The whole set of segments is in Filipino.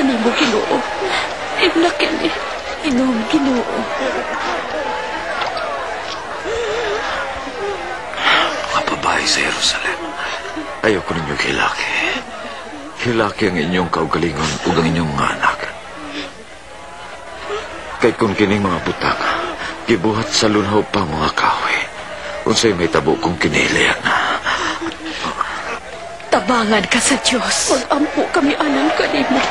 kanimo Ginoo. Imla kini. Inom Ginoo. Mga babae sa Jerusalem, ayaw ko ninyo hilaki. Hilaki ang inyong kaugalingon ug ang inyong mga anak. Kay kung kining mga butang, gibuhat sa lunhaw pa mga kahoy. Unsay may tabo kong kinilian na. Tabangan ka sa Diyos. Mag-ampo kami anang kanimo.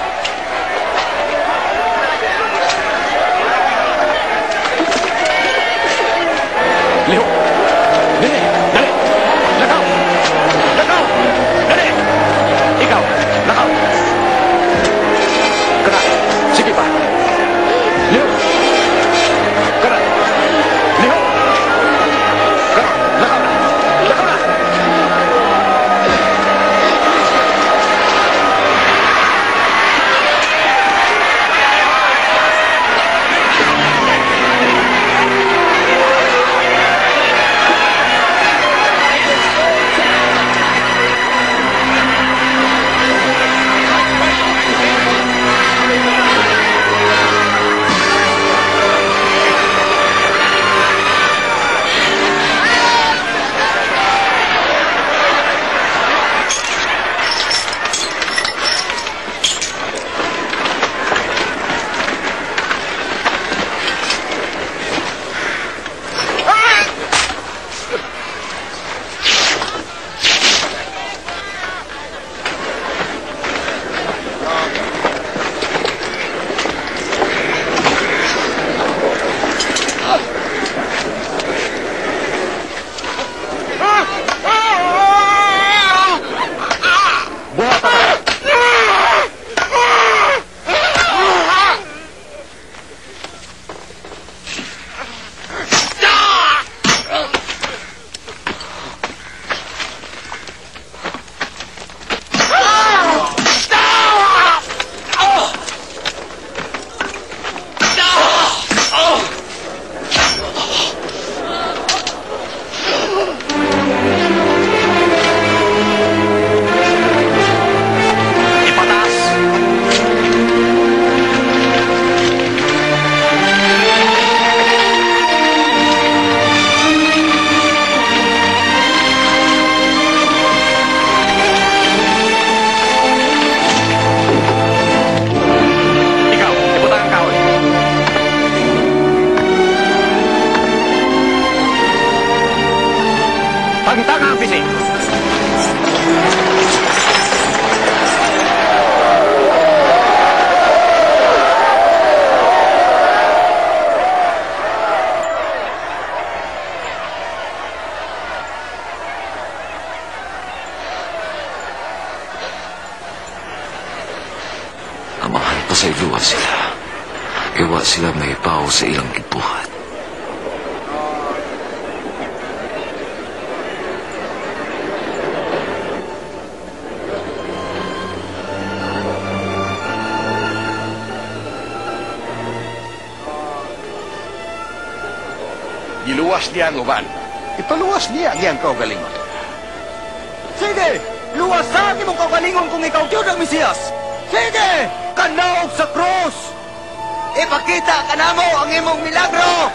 Amahan pa sa iluwa sila. Iwa sila may pao sa ilang gibuhat. Giluwas niya ang uban. Ipaluwas niya ang iyang kaugalingon. Sige! Luwasan imong kaugalingon kung ikaw Diyos ang Mesiyas! Sige! Kanaog sa krus! Ipakita ka na mo ang imong milagro!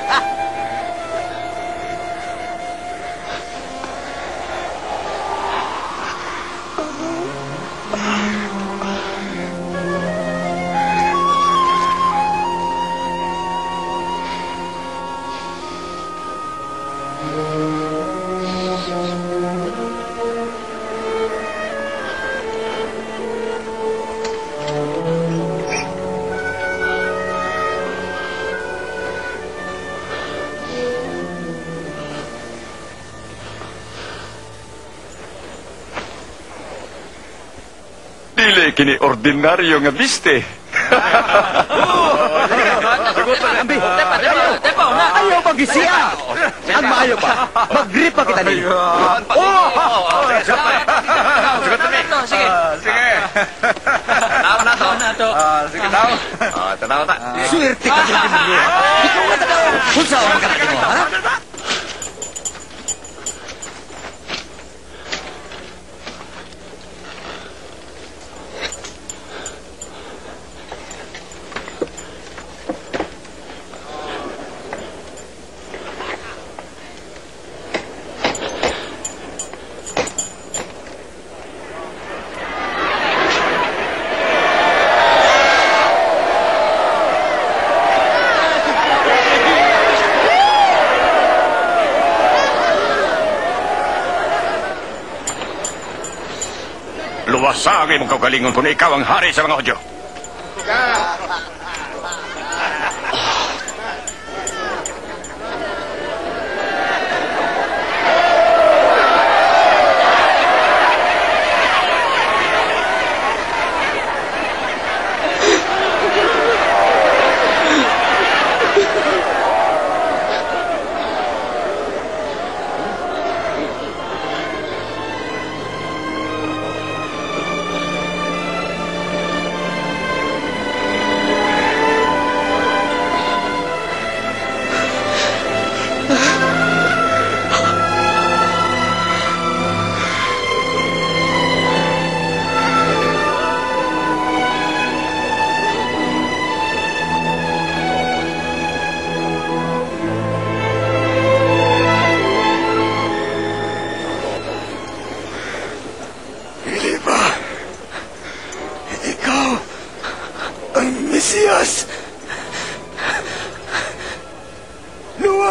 Dili kini ordinaryo nga biste. Ambi! Tepo! Ayaw magisiya! Ang maayo pa! Mag-grip pa kita ninyo! Oh! Sige, sige. Sige! Tama na to. na to. Ah, sige tao! Tanaw ta. Swerte ka sa! Ikaw nga tanaw! Kunsa ang magkalaki mo, ha? Luwasa ang imong kaugalingon kung ikaw ang hari sa mga Hudyo.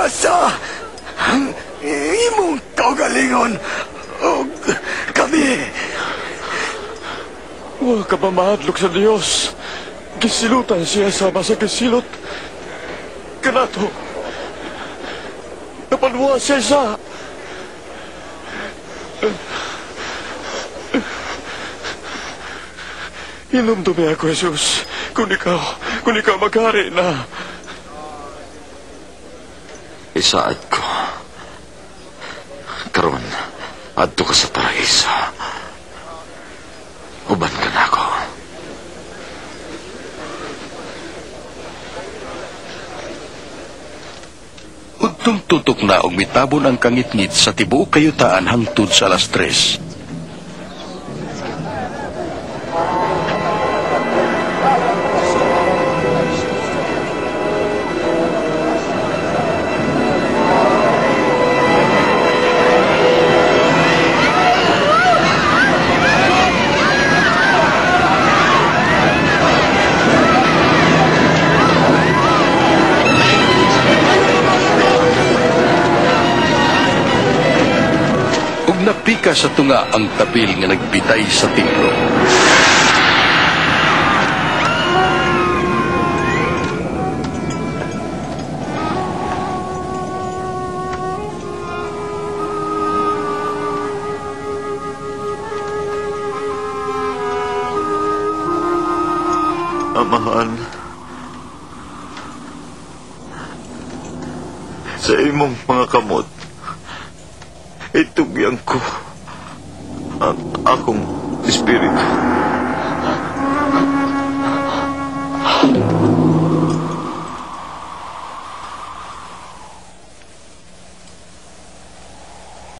Luwasa ang imong kaugalingon o kami. Wa ka ba mahadlok sa Dios? Gisilutan siya sama sa gisilot. Kanato. Napanwa siya sa... Inumdumi ako, Jesus. Kung ikaw, kung ikaw maghari na. Isaad ko. Karon, adto ka sa paraiso. Uban ka na ako. Udtong tutok na og mitabon ang kangitngit sa tibuok kayutaan hangtod sa alas tres. Napika sa tunga ang tapil nga nagbitay sa templo. Amahan. Sa imong mga kamot, itugyan ko ang akong espiritu.